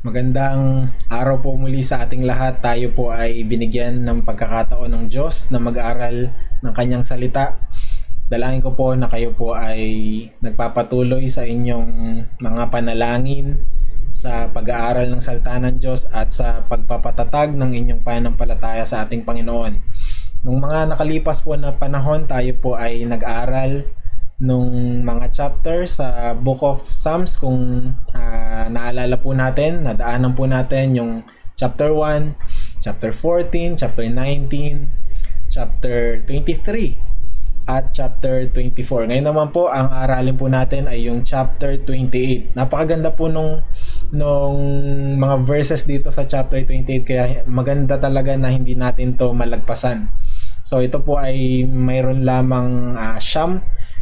Magandang araw po muli sa ating lahat. Tayo po ay binigyan ng pagkakataon ng Diyos na mag-aral ng kanyang salita. Dalangin ko po na kayo po ay nagpapatuloy sa inyong mga panalangin sa pag-aaral ng salita ng Diyos at sa pagpapatatag ng inyong pananampalataya sa ating Panginoon. Nung mga nakalipas po na panahon, tayo po ay nag-aral nung mga chapter sa Book of Psalms kung uh, naalala po natin, nadaanan po natin yung chapter 1, chapter 14, chapter 19, chapter 23 at chapter 24. Ngayon naman po, ang aralin po natin ay yung chapter 28. Napakaganda po nung, nung mga verses dito sa chapter 28 kaya maganda talaga na hindi natin to malagpasan. So ito po ay mayroon lamang uh, siyam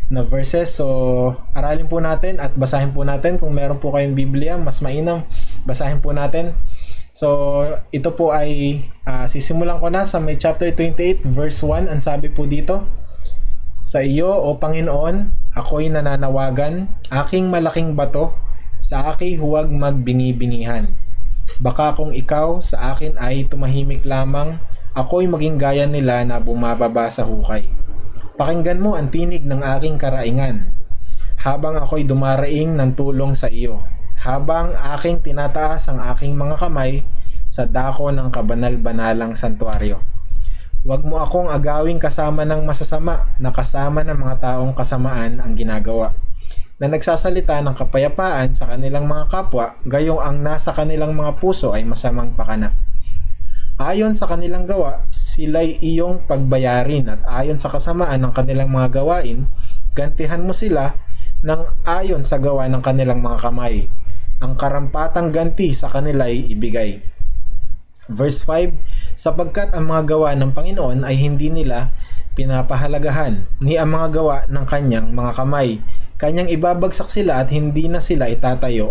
na verses. So, aralin po natin at basahin po natin. Kung meron po kayong Biblia, mas mainam, basahin po natin. So, ito po ay uh, sisimulan ko na sa may chapter 28 verse 1. Ang sabi po dito, Sa iyo, O Panginoon, ako'y nananawagan, aking malaking bato, sa akin huwag magbingi-bingihan. Baka kung ikaw sa akin ay tumahimik lamang, ako'y maging gaya nila na bumababa sa hukay. Pakinggan mo ang tinig ng aking karaingan habang ako'y dumaraing ng tulong sa iyo. Habang aking tinataas ang aking mga kamay sa dako ng kabanal-banalang santuario. Huwag mo akong agawing kasama ng masasama na kasama ng mga taong kasamaan ang ginagawa na nagsasalita ng kapayapaan sa kanilang mga kapwa gayong ang nasa kanilang mga puso ay masamang pakana. Ayon sa kanilang gawa, sila'y iyong pagbayarin at ayon sa kasamaan ng kanilang mga gawain, gantihan mo sila ng ayon sa gawa ng kanilang mga kamay. Ang karampatang ganti sa kanila ay ibigay. Verse 5, sapagkat ang mga gawa ng Panginoon ay hindi nila pinapahalagahan, ni ang mga gawa ng kanyang mga kamay. Kanyang ibabagsak sila at hindi na sila itatayo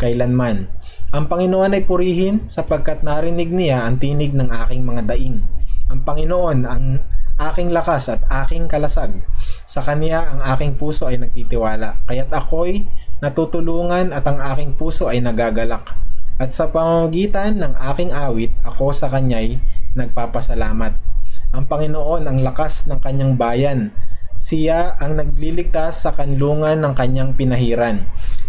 kailanman. Ang Panginoon ay purihin sapagkat narinig niya ang tinig ng aking mga daing. Ang Panginoon ang aking lakas at aking kalasag. Sa Kanya ang aking puso ay nagtitiwala. Kaya't ako'y natutulungan at ang aking puso ay nagagalak. At sa pamamagitan ng aking awit, ako sa Kanya'y nagpapasalamat. Ang Panginoon ang lakas ng Kanyang bayan. Siya ang nagliligtas sa kanlungan ng Kanyang pinahiran.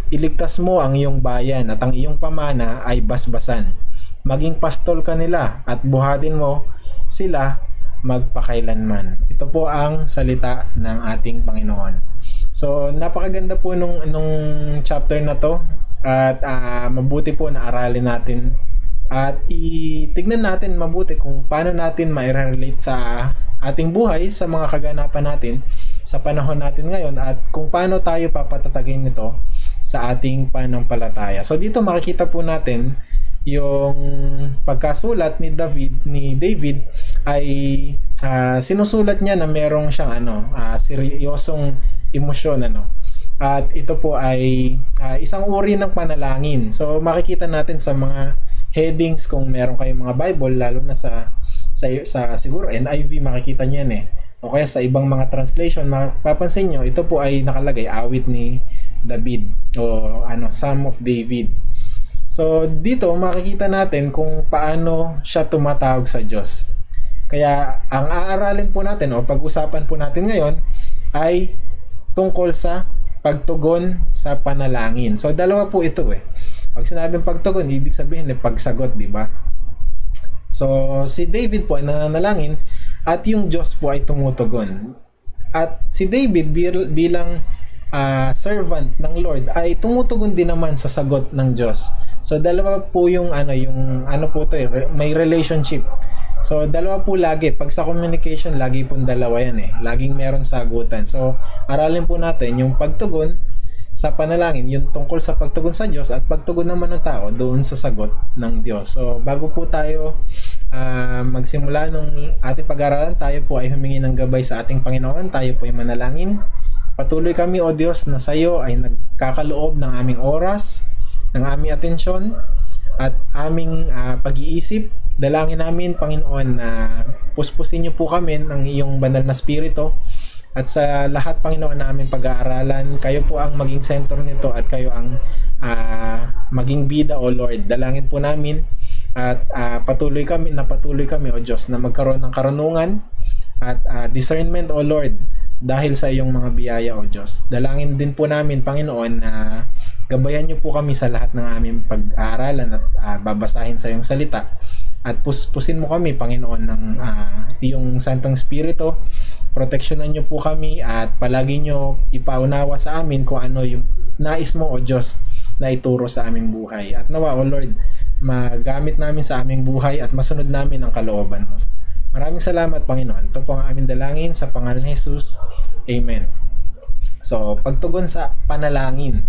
Iligtas mo ang iyong bayan at ang iyong pamana ay basbasan. Maging pastol ka nila at buhatin mo sila magpakailanman. Ito po ang salita ng ating Panginoon. So, napakaganda po nung, nung chapter na to at uh, mabuti po na aralin natin at itignan natin mabuti kung paano natin ma-relate sa ating buhay sa mga kaganapan natin sa panahon natin ngayon at kung paano tayo papatatagin nito sa ating panampalataya. So dito makikita po natin yung pagkasulat ni David ni David ay uh, sinusulat niya na merong siyang ano uh, seryosong emosyon ano. At ito po ay uh, isang uri ng panalangin. So makikita natin sa mga headings kung meron kayong mga Bible lalo na sa sa, sa siguro NIV makikita niyan eh. O kaya sa ibang mga translation mapapansin nyo ito po ay nakalagay awit ni David o ano Psalm of David. So dito makikita natin kung paano siya tumatawag sa Diyos. Kaya ang aaralin po natin o pag-usapan po natin ngayon ay tungkol sa pagtugon sa panalangin. So dalawa po ito eh. Pag sinabing pagtugon, ibig sabihin ay pagsagot, di ba? So si David po ay nananalangin at yung Diyos po ay tumutugon. At si David bilang uh, servant ng Lord ay tumutugon din naman sa sagot ng Diyos. So dalawa po yung ano yung ano po to eh, may relationship. So dalawa po lagi pag sa communication lagi po dalawa yan eh. Laging meron sagutan. So aralin po natin yung pagtugon sa panalangin, yung tungkol sa pagtugon sa Diyos at pagtugon naman ng tao doon sa sagot ng Diyos. So bago po tayo uh, magsimula nung ating pag-aralan, tayo po ay humingi ng gabay sa ating Panginoon. Tayo po ay manalangin. Patuloy kami, O Diyos, na sa iyo ay nagkakaloob ng aming oras, ng aming atensyon, at aming uh, pag-iisip. Dalangin namin, Panginoon, na puspusin niyo po kami ng iyong banal na spirito At sa lahat, Panginoon, namin pag-aaralan, kayo po ang maging sentro nito at kayo ang uh, maging bida, O Lord. Dalangin po namin at uh, patuloy kami, na patuloy kami, O Diyos, na magkaroon ng karunungan at uh, discernment, O Lord, dahil sa iyong mga biyaya, O Diyos. Dalangin din po namin, Panginoon, na gabayan niyo po kami sa lahat ng aming pag-aaralan at uh, babasahin sa iyong salita at puspusin mo kami, Panginoon, ng uh, iyong Santong Spirito. Proteksyonan niyo po kami at palagi niyo ipaunawa sa amin kung ano yung nais mo, O Diyos, na ituro sa aming buhay. At nawa, O Lord, magamit namin sa aming buhay at masunod namin ang kalooban mo. Maraming salamat, Panginoon. Ito po ang aming dalangin sa pangalan ni Jesus. Amen. So, pagtugon sa panalangin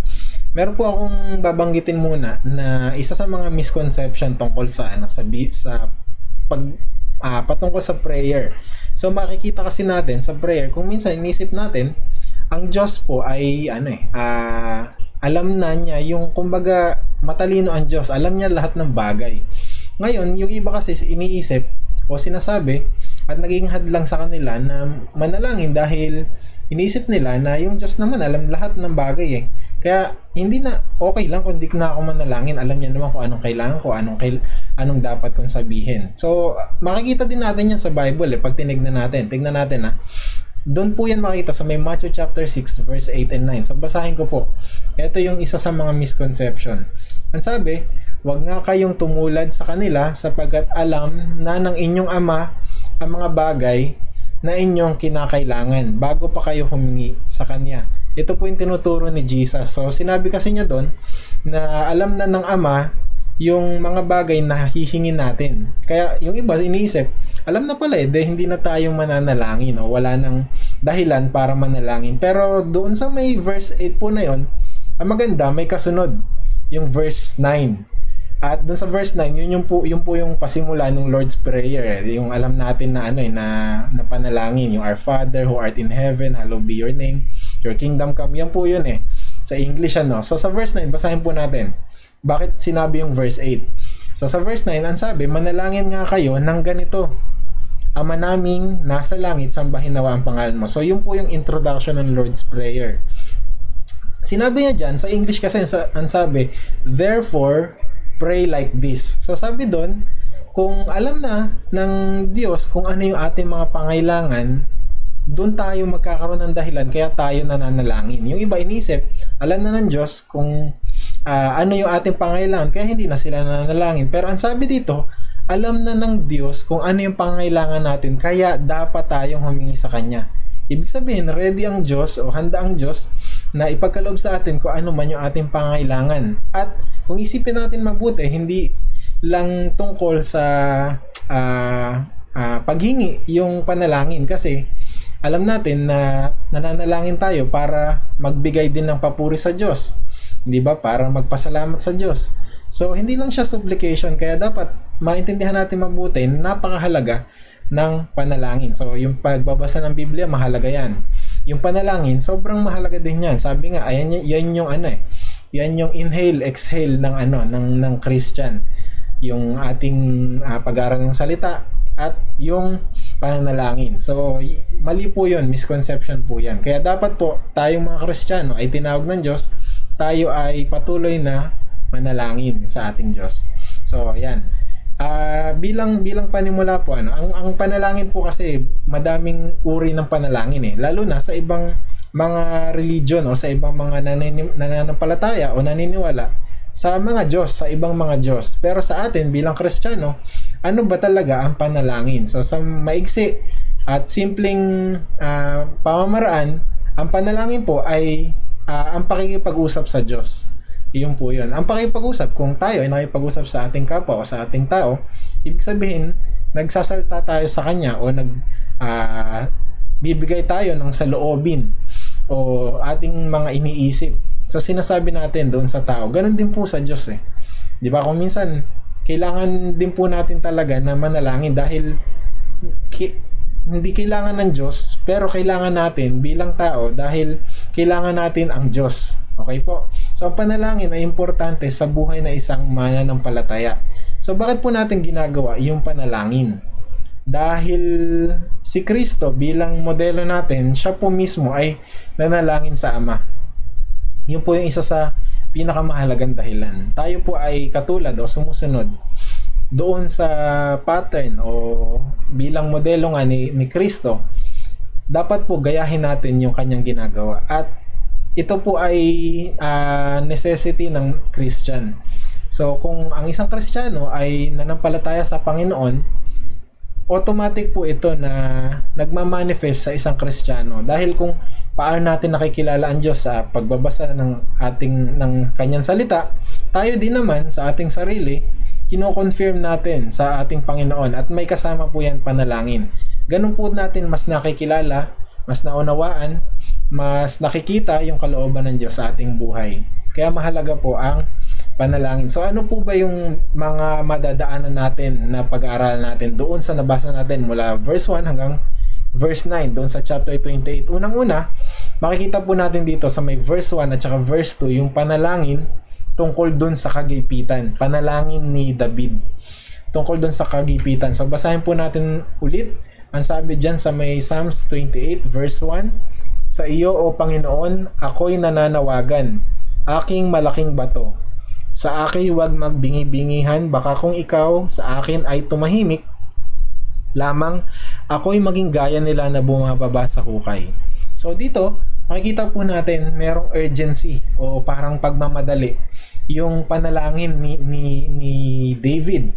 meron po akong babanggitin muna na isa sa mga misconception tungkol sa ano sa sa pag uh, patungkol sa prayer. So makikita kasi natin sa prayer kung minsan inisip natin ang Diyos po ay ano eh uh, alam na niya yung kumbaga matalino ang Diyos, alam niya lahat ng bagay. Ngayon, yung iba kasi iniisip o sinasabi at naging hadlang sa kanila na manalangin dahil iniisip nila na yung Diyos naman alam lahat ng bagay eh. Kaya hindi na okay lang kung di na ako manalangin. Alam niya naman kung anong kailangan ko, anong kail, anong dapat kong sabihin. So, makikita din natin yan sa Bible eh, pag tinignan natin. Tignan natin ha. Doon po yan makita sa may Matthew chapter 6 verse 8 and 9. So, basahin ko po. Ito yung isa sa mga misconception. Ang sabi, Huwag nga kayong tumulad sa kanila sapagkat alam na ng inyong ama ang mga bagay na inyong kinakailangan bago pa kayo humingi sa kanya. Ito po yung tinuturo ni Jesus. So, sinabi kasi niya doon na alam na ng Ama yung mga bagay na hihingin natin. Kaya yung iba iniisip, alam na pala eh, hindi na tayong mananalangin o wala nang dahilan para manalangin. Pero doon sa may verse 8 po na yon, ang maganda, may kasunod, yung verse 9. At doon sa verse 9, yun yung po, yun po yung pasimula ng Lord's Prayer. Eh. Yung alam natin na ano eh, na, na panalangin. Yung Our Father who art in heaven, hallowed be your name. Your kingdom come. Yan po yun eh. Sa English ano. So sa verse 9, basahin po natin. Bakit sinabi yung verse 8? So sa verse 9, ang sabi, manalangin nga kayo ng ganito. Ama naming nasa langit, sambahin nawa ang pangalan mo. So yun po yung introduction ng Lord's Prayer. Sinabi niya dyan, sa English kasi ang sabi, therefore, pray like this. So sabi doon, kung alam na ng Diyos kung ano yung ating mga pangailangan, doon tayo magkakaroon ng dahilan kaya tayo nananalangin. Yung iba inisip, alam na ng Diyos kung uh, ano yung ating pangailangan kaya hindi na sila nananalangin. Pero ang sabi dito, alam na ng Diyos kung ano yung pangailangan natin kaya dapat tayong humingi sa Kanya. Ibig sabihin, ready ang Diyos o handa ang Diyos na ipagkaloob sa atin kung ano man yung ating pangailangan. At kung isipin natin mabuti, hindi lang tungkol sa uh, uh, paghingi yung panalangin kasi alam natin na nananalangin tayo para magbigay din ng papuri sa Diyos. Hindi ba? Para magpasalamat sa Diyos. So, hindi lang siya supplication, kaya dapat maintindihan natin mabuti na napakahalaga ng panalangin. So, yung pagbabasa ng Biblia, mahalaga yan. Yung panalangin, sobrang mahalaga din yan. Sabi nga, ayan, yan yung ano eh, yan yung inhale, exhale ng ano, ng, ng Christian. Yung ating uh, pag-aaral ng salita at yung pananalangin. So, mali po yun, misconception po yan. Kaya dapat po, tayong mga Kristiyano ay tinawag ng Diyos, tayo ay patuloy na manalangin sa ating Diyos. So, yan. Uh, bilang bilang panimula po ano, ang ang panalangin po kasi madaming uri ng panalangin eh. Lalo na sa ibang mga religion o sa ibang mga nananampalataya o naniniwala sa mga Diyos, sa ibang mga Diyos. Pero sa atin bilang Kristiyano, ano ba talaga ang panalangin. So sa maigsi at simpleng uh, pamamaraan, ang panalangin po ay uh, ang pakikipag-usap sa Diyos. Iyon po yun. Ang pakikipag-usap, kung tayo ay nakipag-usap sa ating kapwa o sa ating tao, ibig sabihin, nagsasalta tayo sa Kanya o nag uh, bibigay tayo ng saloobin o ating mga iniisip. So sinasabi natin doon sa tao, ganun din po sa Diyos eh. 'Di ba? Kung minsan kailangan din po natin talaga na manalangin dahil ki- hindi kailangan ng Diyos, pero kailangan natin bilang tao dahil kailangan natin ang Diyos. Okay po? So, ang panalangin ay importante sa buhay na isang mananampalataya. So, bakit po natin ginagawa yung panalangin? Dahil si Kristo bilang modelo natin, siya po mismo ay nanalangin sa Ama. Yun po yung isa sa pinakamahalagang dahilan. Tayo po ay katulad o sumusunod doon sa pattern o bilang modelo nga ni, ni Kristo, dapat po gayahin natin yung kanyang ginagawa. At ito po ay uh, necessity ng Christian. So kung ang isang Kristiyano ay nanampalataya sa Panginoon, automatic po ito na nagmamanifest sa isang Kristiyano. Dahil kung paano natin nakikilala ang Diyos sa pagbabasa ng ating ng kanyang salita, tayo din naman sa ating sarili, kino-confirm natin sa ating Panginoon at may kasama po yan panalangin. Ganun po natin mas nakikilala, mas naunawaan, mas nakikita yung kalooban ng Diyos sa ating buhay. Kaya mahalaga po ang panalangin. So ano po ba yung mga madadaanan natin na pag-aaral natin doon sa nabasa natin mula verse 1 hanggang verse 9 doon sa chapter 28. Unang-una, makikita po natin dito sa may verse 1 at saka verse 2 yung panalangin tungkol doon sa kagipitan. Panalangin ni David tungkol doon sa kagipitan. So basahin po natin ulit ang sabi diyan sa may Psalms 28 verse 1. Sa iyo, O Panginoon, ako'y nananawagan, aking malaking bato sa akin huwag magbingi-bingihan, baka kung ikaw sa akin ay tumahimik, lamang ako'y maging gaya nila na bumababa sa hukay. So dito, makikita po natin merong urgency o parang pagmamadali yung panalangin ni, ni, ni David.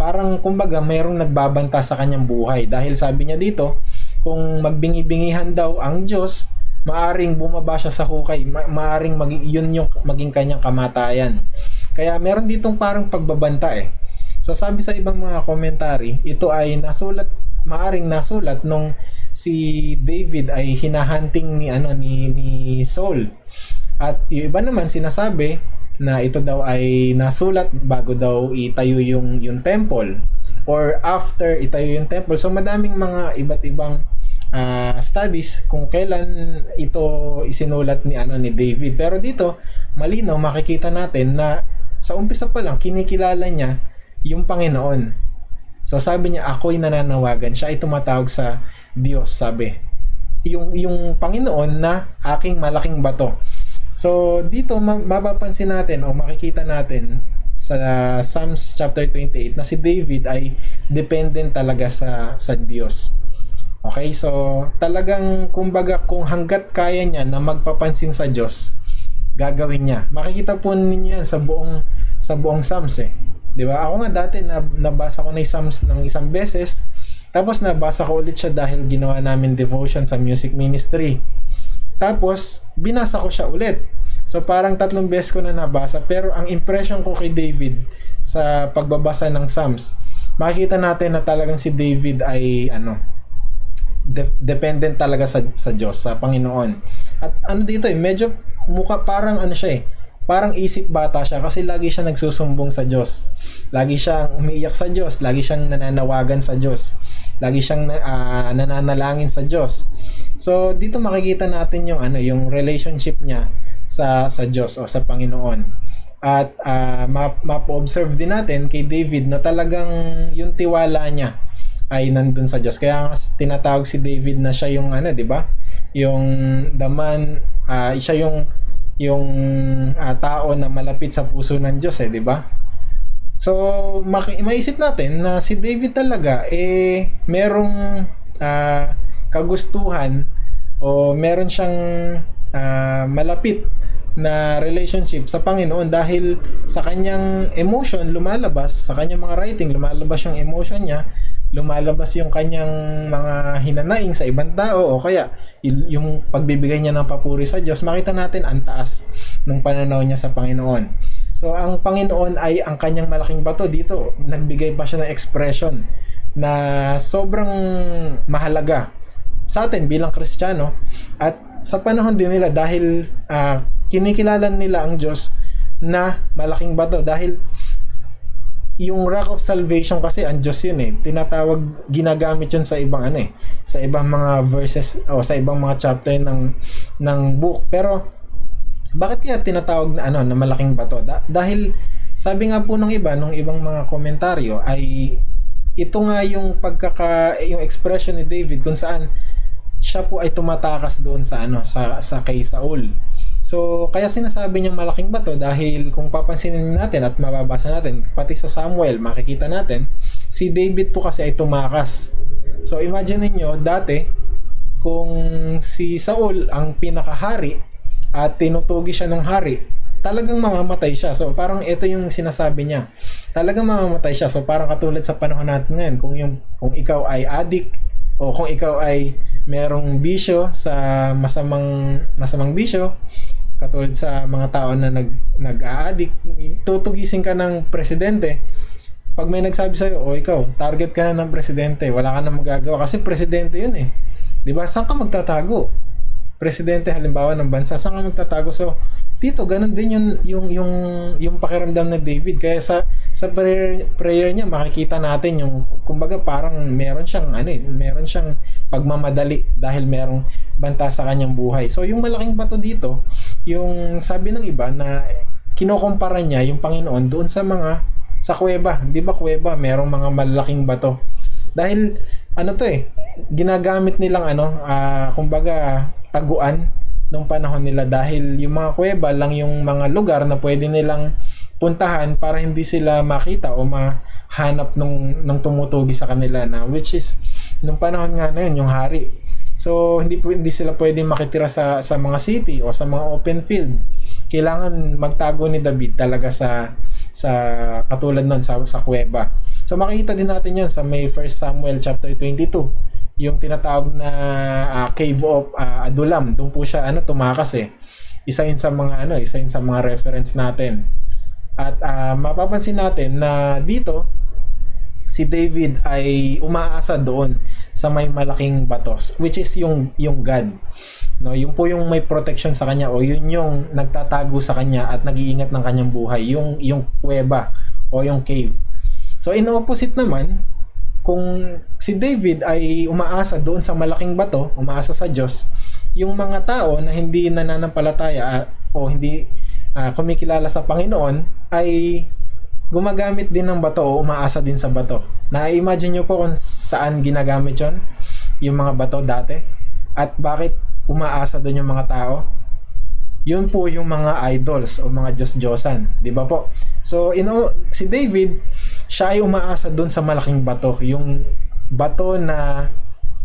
Parang kumbaga merong nagbabanta sa kanyang buhay dahil sabi niya dito, kung magbingi-bingihan daw ang Diyos, maaring bumaba siya sa hukay, ma- maaring maging, yun yung maging kanyang kamatayan. Kaya meron ditong parang pagbabanta eh. So sabi sa ibang mga commentary, ito ay nasulat, maaring nasulat nung si David ay hinahunting ni ano ni ni Saul. At yung iba naman sinasabi na ito daw ay nasulat bago daw itayo yung yung temple or after itayo yung temple. So madaming mga iba't ibang uh, studies kung kailan ito isinulat ni ano ni David. Pero dito malinaw makikita natin na sa umpisa pa lang, kinikilala niya yung Panginoon. So sabi niya, ako'y nananawagan. Siya ay tumatawag sa Diyos, sabi. Yung, yung Panginoon na aking malaking bato. So dito mapapansin natin o makikita natin sa Psalms chapter 28 na si David ay dependent talaga sa sa Diyos. Okay, so talagang kumbaga kung hanggat kaya niya na magpapansin sa Diyos, gagawin niya. Makikita po ninyo yan sa buong sa buong Psalms eh. 'Di ba? Ako nga dati na, nabasa ko na 'yung Psalms ng isang beses. Tapos nabasa ko ulit siya dahil ginawa namin devotion sa music ministry. Tapos binasa ko siya ulit. So parang tatlong beses ko na nabasa pero ang impression ko kay David sa pagbabasa ng Psalms, makikita natin na talagang si David ay ano, de- dependent talaga sa sa Diyos, sa Panginoon. At ano dito eh, medyo mukha parang ano siya eh, parang isip bata siya kasi lagi siya nagsusumbong sa Diyos. Lagi siyang umiiyak sa Diyos, lagi siyang nananawagan sa Diyos. Lagi siyang uh, nananalangin sa Diyos. So dito makikita natin yung ano, yung relationship niya sa sa Diyos o sa Panginoon. At uh, map-observe din natin kay David na talagang yung tiwala niya ay nandun sa Diyos. Kaya tinatawag si David na siya yung ano, 'di ba? Yung the man uh, siya yung yung uh, tao na malapit sa puso ng Diyos eh, di ba? So, maki- maisip natin na si David talaga eh merong uh, kagustuhan o meron siyang uh, malapit na relationship sa Panginoon dahil sa kanyang emotion lumalabas, sa kanyang mga writing lumalabas yung emotion niya lumalabas yung kanyang mga hinanaing sa ibang tao o kaya yung pagbibigay niya ng papuri sa Diyos, makita natin ang taas ng pananaw niya sa Panginoon. So, ang Panginoon ay ang kanyang malaking bato dito. Nagbigay pa siya ng expression na sobrang mahalaga sa atin bilang Kristiyano at sa panahon din nila dahil uh, kinikilala nila ang Diyos na malaking bato dahil yung rock of salvation kasi ang Diyos yun eh. Tinatawag, ginagamit yun sa ibang ano eh. Sa ibang mga verses o sa ibang mga chapter ng ng book. Pero bakit kaya tinatawag na ano na malaking bato? Da- dahil sabi nga po ng iba, nung ibang mga komentaryo ay ito nga yung pagkaka yung expression ni David kung saan siya po ay tumatakas doon sa ano sa sa kay Saul. So kaya sinasabi niyang malaking bato dahil kung papansinin natin at mababasa natin pati sa Samuel makikita natin si David po kasi ay tumakas. So imagine niyo dati kung si Saul ang pinakahari at tinutugi siya ng hari, talagang mamamatay siya. So parang ito yung sinasabi niya. Talagang mamamatay siya. So parang katulad sa panahon natin ngayon, kung yung kung ikaw ay addict o kung ikaw ay merong bisyo sa masamang masamang bisyo, katulad sa mga tao na nag nag-a-addict, tutugisin ka ng presidente. Pag may nagsabi sa'yo, o oh, ikaw, target ka na ng presidente, wala ka na magagawa kasi presidente yun eh. 'Di ba? Saan ka magtatago? Presidente halimbawa ng bansa, saan ka magtatago? So, dito ganun din yung yung yung yung pakiramdam ng David kaya sa sa prayer, prayer niya makikita natin yung kumbaga parang meron siyang ano eh, meron siyang pagmamadali dahil merong banta sa kanyang buhay. So yung malaking bato dito, yung sabi ng iba na kinokompara niya yung Panginoon doon sa mga sa kuweba. 'Di ba kuweba, merong mga malaking bato. Dahil ano to eh, ginagamit nilang ano, uh, kumbaga taguan nung panahon nila dahil yung mga kuweba lang yung mga lugar na pwede nilang puntahan para hindi sila makita o mahanap nung, nung tumutugi sa kanila na which is nung panahon nga na yun yung hari so hindi hindi sila pwedeng makitira sa sa mga city o sa mga open field kailangan magtago ni David talaga sa sa katulad nun sa sa kuweba so makikita din natin yan sa may 1 Samuel chapter 22 yung tinatawag na uh, cave of uh, Adulam. Doon po siya ano tumakas eh. Isa yun sa mga ano, isa yun sa mga reference natin. At uh, mapapansin natin na dito si David ay umaasa doon sa may malaking batos which is yung yung God. No, yung po yung may protection sa kanya o yun yung nagtatago sa kanya at nag-iingat ng kanyang buhay, yung yung kuweba o yung cave. So in opposite naman, kung si David ay umaasa doon sa malaking bato, umaasa sa Diyos, yung mga tao na hindi nananampalataya o hindi uh, kumikilala sa Panginoon ay gumagamit din ng bato o umaasa din sa bato. Na-imagine nyo po kung saan ginagamit yon yung mga bato dati at bakit umaasa doon yung mga tao? Yun po yung mga idols o mga Diyos-Diyosan. Di ba po? So, you know, si David, siya ay umaasa doon sa malaking bato. Yung bato na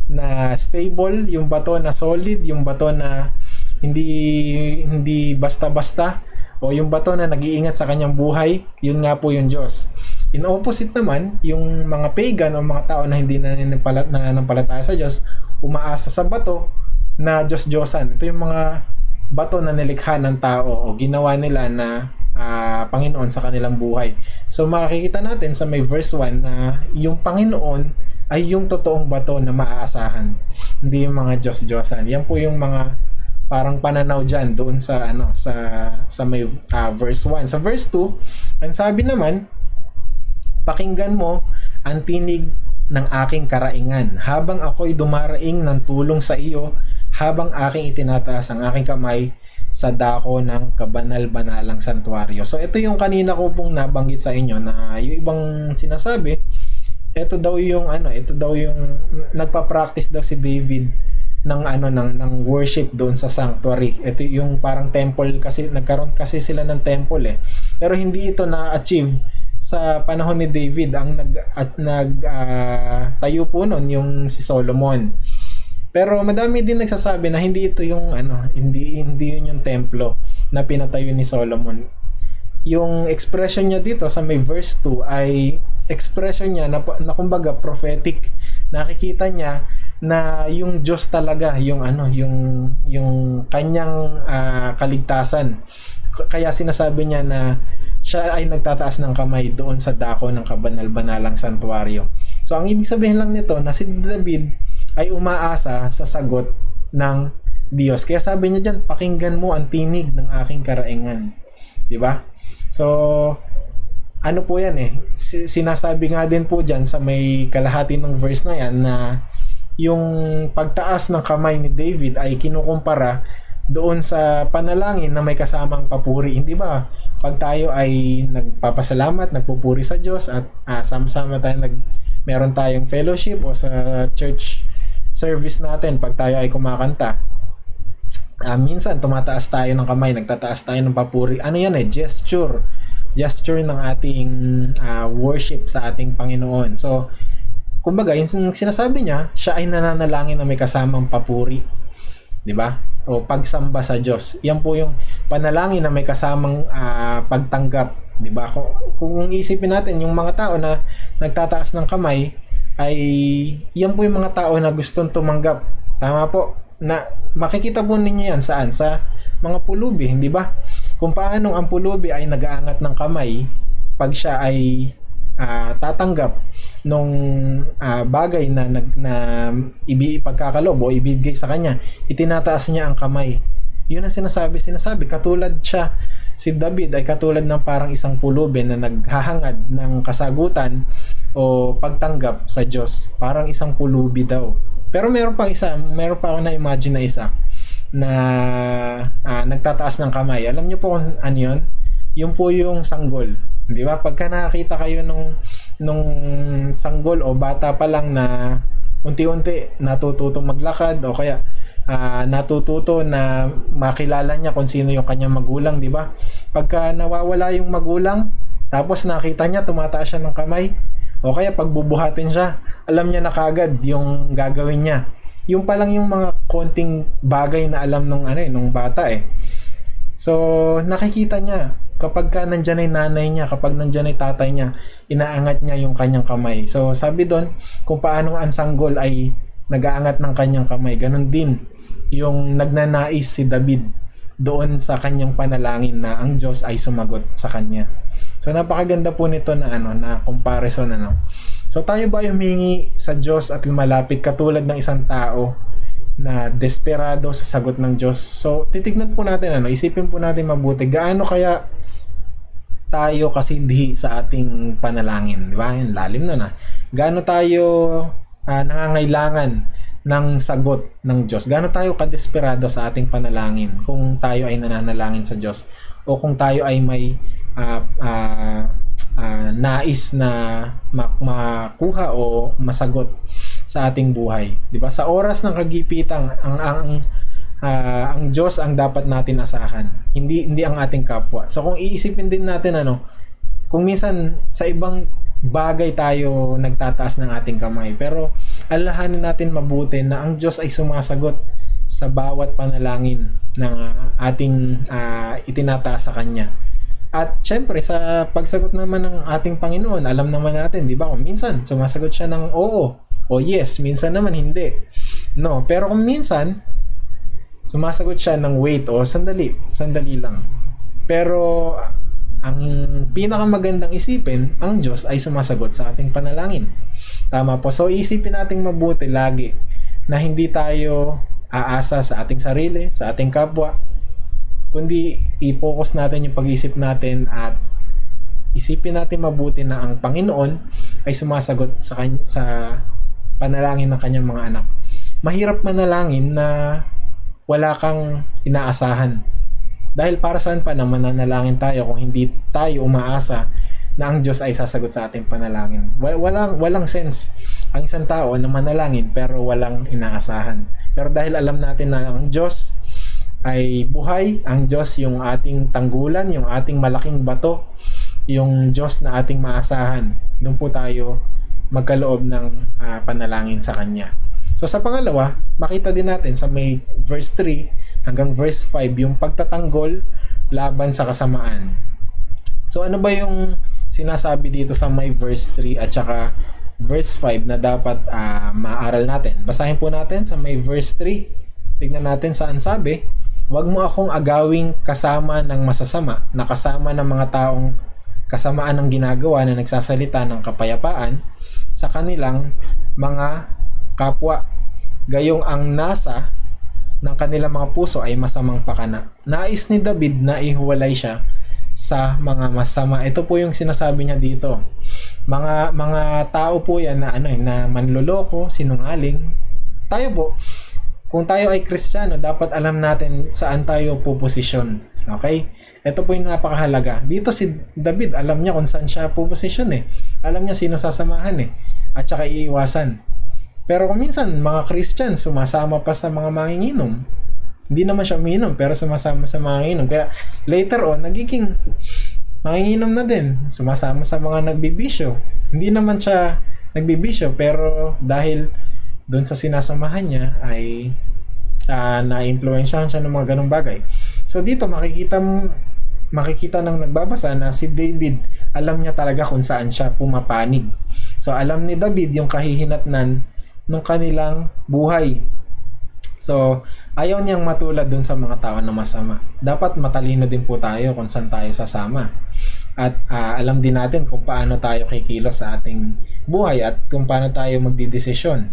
na stable, yung bato na solid, yung bato na hindi hindi basta-basta o yung bato na nag-iingat sa kanyang buhay, yun nga po yung Diyos. In opposite naman, yung mga pagan o mga tao na hindi nananampalat na nanampalataya sa Diyos, umaasa sa bato na Diyos-Diyosan. Ito yung mga bato na nilikha ng tao o ginawa nila na uh, Panginoon sa kanilang buhay. So makikita natin sa may verse 1 na yung Panginoon ay yung totoong bato na maaasahan. Hindi yung mga Diyos-Diyosan. Yan po yung mga parang pananaw diyan doon sa ano sa sa may uh, verse 1. Sa verse 2, ang sabi naman, pakinggan mo ang tinig ng aking karaingan habang ako'y dumaraing ng tulong sa iyo habang aking itinataas ang aking kamay sa dako ng kabanal-banalang santuario. So ito yung kanina ko pong nabanggit sa inyo na yung ibang sinasabi, ito daw yung ano, ito daw yung nagpa-practice daw si David ng ano ng ng worship doon sa sanctuary. Ito yung parang temple kasi nagkaroon kasi sila ng temple eh. Pero hindi ito na-achieve sa panahon ni David ang nag at nag uh, tayo po noon yung si Solomon. Pero madami din nagsasabi na hindi ito yung ano, hindi hindi yun yung templo na pinatayo ni Solomon. Yung expression niya dito sa may verse 2 ay expression niya na, na kumbaga prophetic. Nakikita niya na yung Diyos talaga yung ano yung yung kanyang uh, kaligtasan kaya sinasabi niya na siya ay nagtataas ng kamay doon sa dako ng kabanal-banalang santuario. So ang ibig sabihin lang nito na si David ay umaasa sa sagot ng Diyos. Kaya sabi niya diyan, pakinggan mo ang tinig ng aking karaingan. 'Di ba? So ano po 'yan eh. Sinasabi nga din po diyan sa may kalahati ng verse na 'yan na yung pagtaas ng kamay ni David ay kinukumpara doon sa panalangin na may kasamang papuri. Hindi ba? Pag tayo ay nagpapasalamat, nagpupuri sa Diyos at ah, sama-sama tayo nag meron tayong fellowship o sa church service natin pag tayo ay kumakanta. Uh, minsan tumataas tayo ng kamay, nagtataas tayo ng papuri. Ano yan eh? Gesture. Gesture ng ating uh, worship sa ating Panginoon. So, kumbaga, yung sinasabi niya, siya ay nananalangin na may kasamang papuri. 'Di ba? O pagsamba sa Diyos. Yan po yung panalangin na may kasamang uh, pagtanggap, 'di ba? Kung, kung isipin natin yung mga tao na nagtataas ng kamay, ay yan po yung mga tao na gustong tumanggap. Tama po. Na makikita po ninyo yan saan? Sa mga pulubi, hindi ba? Kung paano ang pulubi ay nagaangat ng kamay pag siya ay uh, tatanggap nung uh, bagay na nag na ibi pagkakalob o ibibigay sa kanya, itinataas niya ang kamay. 'Yun ang sinasabi, sinasabi katulad siya si David ay katulad ng parang isang pulubi na naghahangad ng kasagutan o pagtanggap sa Diyos. Parang isang pulubi daw. Pero meron pang isa, meron pa ako na imagine na isa na uh, nagtataas ng kamay. Alam niyo po kung ano yun? Yung po yung sanggol. Di ba? Pagka nakakita kayo nung, nung sanggol o bata pa lang na unti-unti natututong maglakad o kaya uh, natututo na makilala niya kung sino yung kanyang magulang, di ba? Pagka nawawala yung magulang, tapos nakita niya tumataas siya ng kamay, o kaya pagbubuhatin siya, alam niya na kagad yung gagawin niya. Yung pa lang yung mga konting bagay na alam nung ano eh, nung bata eh. So, nakikita niya kapag ka nandyan ay nanay niya, kapag nandyan ay tatay niya, inaangat niya yung kanyang kamay. So, sabi doon, kung paano ang sanggol ay nagaangat ng kanyang kamay, ganun din yung nagnanais si David doon sa kanyang panalangin na ang Diyos ay sumagot sa kanya. So napakaganda po nito na ano na comparison ano. So tayo ba humingi sa Diyos at lumalapit katulad ng isang tao na desperado sa sagot ng Diyos. So titignan po natin ano, isipin po natin mabuti gaano kaya tayo kasidhi sa ating panalangin, di ba? Yung lalim na na. Gaano tayo uh, nangangailangan ng sagot ng Diyos. Gaano tayo kadesperado sa ating panalangin kung tayo ay nananalangin sa Diyos o kung tayo ay may uh, uh, uh, nais na makuha o masagot sa ating buhay. 'Di ba? Sa oras ng kagipitan, ang ang uh, ang Diyos ang dapat natin asahan. Hindi hindi ang ating kapwa. So kung iisipin din natin ano, kung minsan sa ibang bagay tayo nagtataas ng ating kamay. Pero alahanin natin mabuti na ang Diyos ay sumasagot sa bawat panalangin ng ating uh, itinataas sa Kanya. At syempre sa pagsagot naman ng ating Panginoon, alam naman natin, 'di ba? Kung minsan sumasagot siya ng oo o yes, minsan naman hindi. No, pero kung minsan sumasagot siya ng wait o sandali, sandali lang. Pero ang pinakamagandang isipin, ang Diyos ay sumasagot sa ating panalangin. Tama po. So isipin nating mabuti lagi na hindi tayo aasa sa ating sarili, sa ating kapwa, kundi i-focus natin yung pag-iisip natin at isipin natin mabuti na ang Panginoon ay sumasagot sa, kany- sa panalangin ng kanyang mga anak. Mahirap manalangin na wala kang inaasahan dahil para saan pa naman nanalangin tayo kung hindi tayo umaasa na ang Diyos ay sasagot sa ating panalangin. Walang, walang sense ang isang tao na manalangin pero walang inaasahan. Pero dahil alam natin na ang Diyos ay buhay, ang Diyos yung ating tanggulan, yung ating malaking bato, yung Diyos na ating maasahan, doon po tayo magkaloob ng uh, panalangin sa Kanya. So sa pangalawa, makita din natin sa may verse 3 hanggang verse 5 yung pagtatanggol laban sa kasamaan. So ano ba yung sinasabi dito sa may verse 3 at saka verse 5 na dapat uh, maaral natin? Basahin po natin sa may verse 3. Tingnan natin saan sabi, Huwag mo akong agawing kasama ng masasama na kasama ng mga taong kasamaan ng ginagawa na nagsasalita ng kapayapaan sa kanilang mga kapwa. Gayong ang nasa ng kanilang mga puso ay masamang pakana. Nais ni David na ihuwalay siya sa mga masama. Ito po yung sinasabi niya dito. Mga mga tao po 'yan na ano eh, na manloloko, sinungaling. Tayo po, kung tayo ay Kristiyano, dapat alam natin saan tayo puposisyon. Okay? Ito po yung napakahalaga. Dito si David, alam niya kung saan siya puposisyon eh. Alam niya sino sasamahan eh. at saka iiwasan. Pero minsan, mga Christian, sumasama pa sa mga manginginom. Hindi naman siya uminom, pero sumasama sa mga manginginom. Kaya later on, nagiging manginginom na din. Sumasama sa mga nagbibisyo. Hindi naman siya nagbibisyo, pero dahil doon sa sinasamahan niya ay uh, na-influensyahan siya ng mga ganong bagay. So dito makikita makikita ng nagbabasa na si David alam niya talaga kung saan siya pumapanig. So alam ni David yung kahihinatnan ng kanilang buhay. So ayaw niyang matulad dun sa mga tao na masama. Dapat matalino din po tayo kung saan tayo sasama. At uh, alam din natin kung paano tayo kikilos sa ating buhay at kung paano tayo magdidesisyon.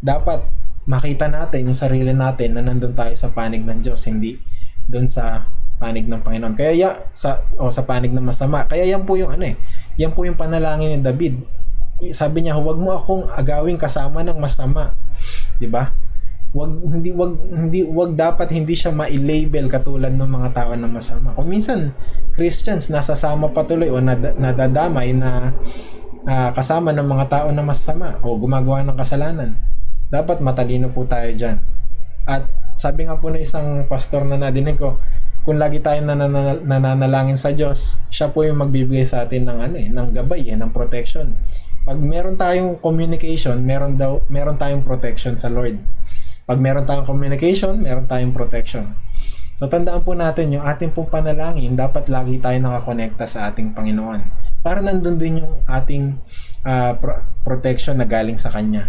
Dapat makita natin yung sarili natin na nandun tayo sa panig ng Diyos, hindi doon sa panig ng Panginoon. Kaya ya, sa o sa panig ng masama. Kaya yan po yung ano eh. Yan po yung panalangin ni David. Sabi niya, "Huwag mo akong agawing kasama ng masama." 'Di ba? Wag hindi wag hindi wag dapat hindi siya ma-label katulad ng mga tao na masama. Kung minsan Christians nasasama patuloy o nad, nadadamay na uh, kasama ng mga tao na masama o gumagawa ng kasalanan. Dapat matalino po tayo diyan. At sabi nga po ng isang pastor na nadinig ko, kung lagi tayong nananal- nananalangin sa Diyos, siya po yung magbibigay sa atin ng ano eh, ng gabay eh, ng protection. Pag meron tayong communication, meron daw meron tayong protection sa Lord. Pag meron tayong communication, meron tayong protection. So tandaan po natin yung ating pong panalangin, dapat lagi tayo nakakonekta sa ating Panginoon. Para nandun din yung ating uh, pro- protection na galing sa Kanya.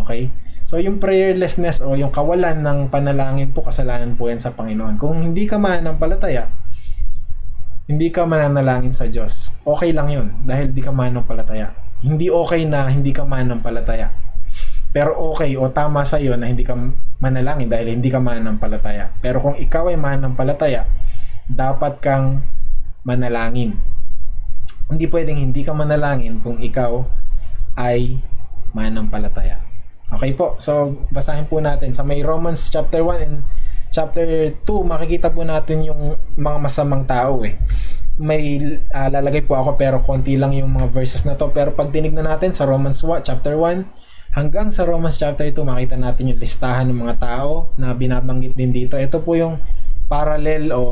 Okay? So yung prayerlessness o yung kawalan ng panalangin po, kasalanan po yan sa Panginoon. Kung hindi ka mananampalataya, hindi ka mananalangin sa Diyos. Okay lang yun dahil hindi ka mananampalataya. Hindi okay na hindi ka mananampalataya. Pero okay o tama sa iyo na hindi ka manalangin dahil hindi ka mananampalataya. Pero kung ikaw ay mananampalataya, dapat kang manalangin. Hindi pwedeng hindi ka manalangin kung ikaw ay mananampalataya. Okay po. So, basahin po natin. Sa may Romans chapter 1 and chapter 2, makikita po natin yung mga masamang tao eh. May uh, lalagay po ako pero konti lang yung mga verses na to. Pero pag tinignan natin sa Romans 1, chapter 1 hanggang sa Romans chapter 2, makita natin yung listahan ng mga tao na binabanggit din dito. Ito po yung parallel o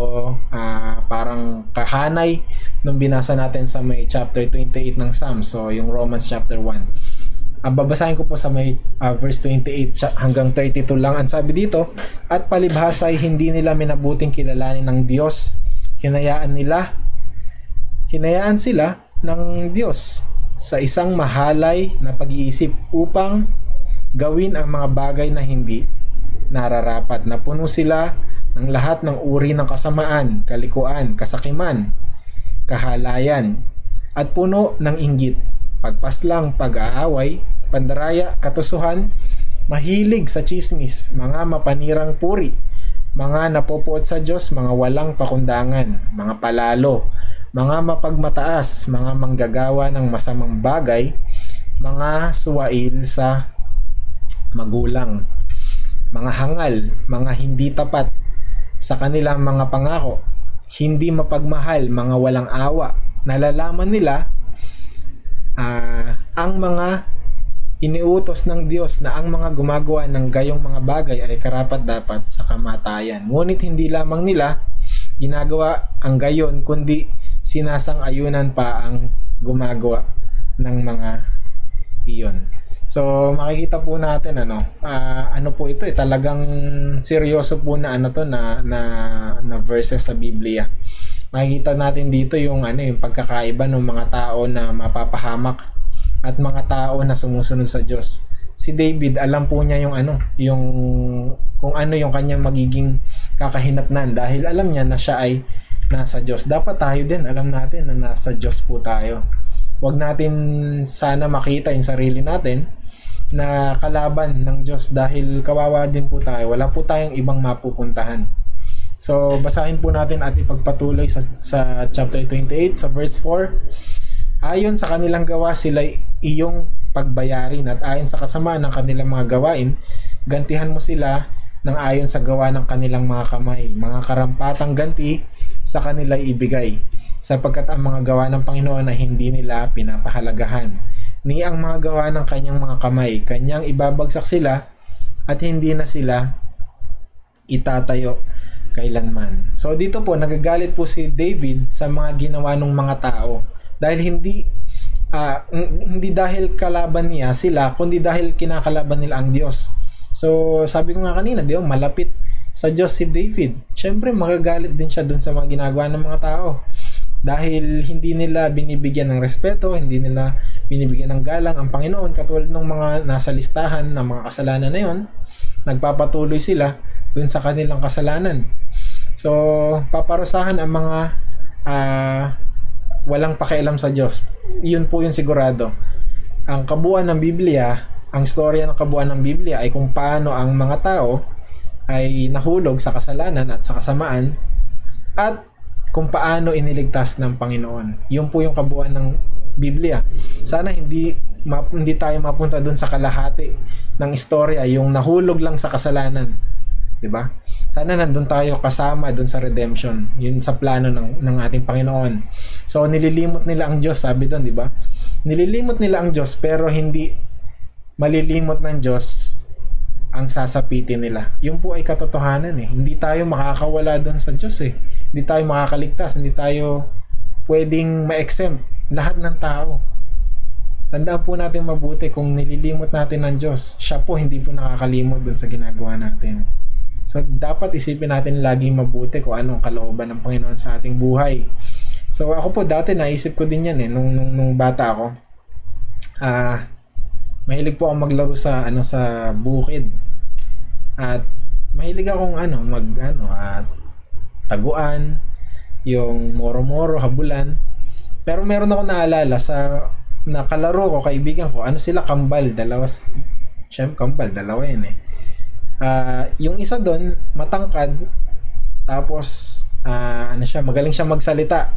uh, parang kahanay nung binasa natin sa may chapter 28 ng Psalms. So, yung Romans chapter 1 uh, babasahin ko po sa may uh, verse 28 hanggang 32 lang ang sabi dito at palibhasa ay hindi nila minabuting kilalanin ng Diyos hinayaan nila hinayaan sila ng Diyos sa isang mahalay na pag-iisip upang gawin ang mga bagay na hindi nararapat. Na puno sila ng lahat ng uri ng kasamaan, kalikuan, kasakiman, kahalayan, at puno ng inggit, pagpaslang, pag-aaway, pandaraya, katusuhan, mahilig sa chismis, mga mapanirang puri, mga napopuot sa Diyos, mga walang pakundangan, mga palalo, mga mapagmataas, mga manggagawa ng masamang bagay, mga suwail sa magulang, mga hangal, mga hindi tapat sa kanilang mga pangako, hindi mapagmahal, mga walang awa, nalalaman nila uh, ang mga iniutos ng Diyos na ang mga gumagawa ng gayong mga bagay ay karapat-dapat sa kamatayan. Ngunit hindi lamang nila ginagawa ang gayon, kundi sinasang-ayunan pa ang gumagawa ng mga iyon. So makikita po natin ano, uh, ano po ito eh talagang seryoso po na ano to na na, na verses sa Biblia. Makikita natin dito yung ano yung pagkakaiba ng mga tao na mapapahamak at mga tao na sumusunod sa Diyos. Si David, alam po niya yung ano, yung kung ano yung kanyang magiging kakahinatnan dahil alam niya na siya ay nasa Diyos. Dapat tayo din, alam natin na nasa Diyos po tayo. Huwag natin sana makita yung sarili natin na kalaban ng Diyos dahil kawawa din po tayo. Wala po tayong ibang mapupuntahan. So, basahin po natin at ipagpatuloy sa, sa chapter 28, sa verse 4. Ayon sa kanilang gawa sila iyong pagbayarin at ayon sa kasama ng kanilang mga gawain, gantihan mo sila ng ayon sa gawa ng kanilang mga kamay. Mga karampatang ganti sa kanila ibigay sapagkat ang mga gawa ng Panginoon na hindi nila pinapahalagahan. ni ang mga gawa ng kanyang mga kamay. Kanyang ibabagsak sila at hindi na sila itatayo kailanman. So dito po nagagalit po si David sa mga ginawa ng mga tao dahil hindi uh, hindi dahil kalaban niya sila kundi dahil kinakalaban nila ang Diyos. So sabi ko nga kanina, di ba, malapit sa Diyos si David. Siyempre magagalit din siya dun sa mga ginagawa ng mga tao dahil hindi nila binibigyan ng respeto, hindi nila binibigyan ng galang ang Panginoon katulad ng mga nasa listahan ng mga kasalanan na yon, nagpapatuloy sila dun sa kanilang kasalanan. So, paparusahan ang mga uh, walang pakialam sa Diyos. Yun po yung sigurado. Ang kabuuan ng Biblia, ang storya ng kabuuan ng Biblia ay kung paano ang mga tao ay nahulog sa kasalanan at sa kasamaan at kung paano iniligtas ng Panginoon. Yun po yung kabuuan ng Biblia. Sana hindi map, hindi tayo mapunta doon sa kalahati ng istorya, yung nahulog lang sa kasalanan. 'Di ba? Sana nandun tayo kasama doon sa redemption, yun sa plano ng ng ating Panginoon. So nililimot nila ang Diyos, sabi doon, 'di ba? Nililimot nila ang Diyos pero hindi malilimot ng Diyos ang sasapitin nila. Yun po ay katotohanan eh. Hindi tayo makakawala doon sa Diyos eh. Hindi tayo makakaligtas, hindi tayo pwedeng ma-exempt. Lahat ng tao. Tandaan po natin mabuti kung nililimot natin ng Diyos, siya po hindi po nakakalimot doon sa ginagawa natin. So, dapat isipin natin laging mabuti kung anong kalooban ng Panginoon sa ating buhay. So, ako po dati naisip ko din yan eh, nung, nung, nung bata ako. Ah, uh, mahilig po ako maglaro sa ano sa bukid. At mahilig akong ano mag ano at taguan, yung moro-moro, habulan. Pero meron ako naalala sa nakalaro ko, kaibigan ko, ano sila kambal, dalawa, syempre kambal, dalawa yun eh. Uh, yung isa doon, matangkad, tapos, uh, ano siya, magaling siya magsalita.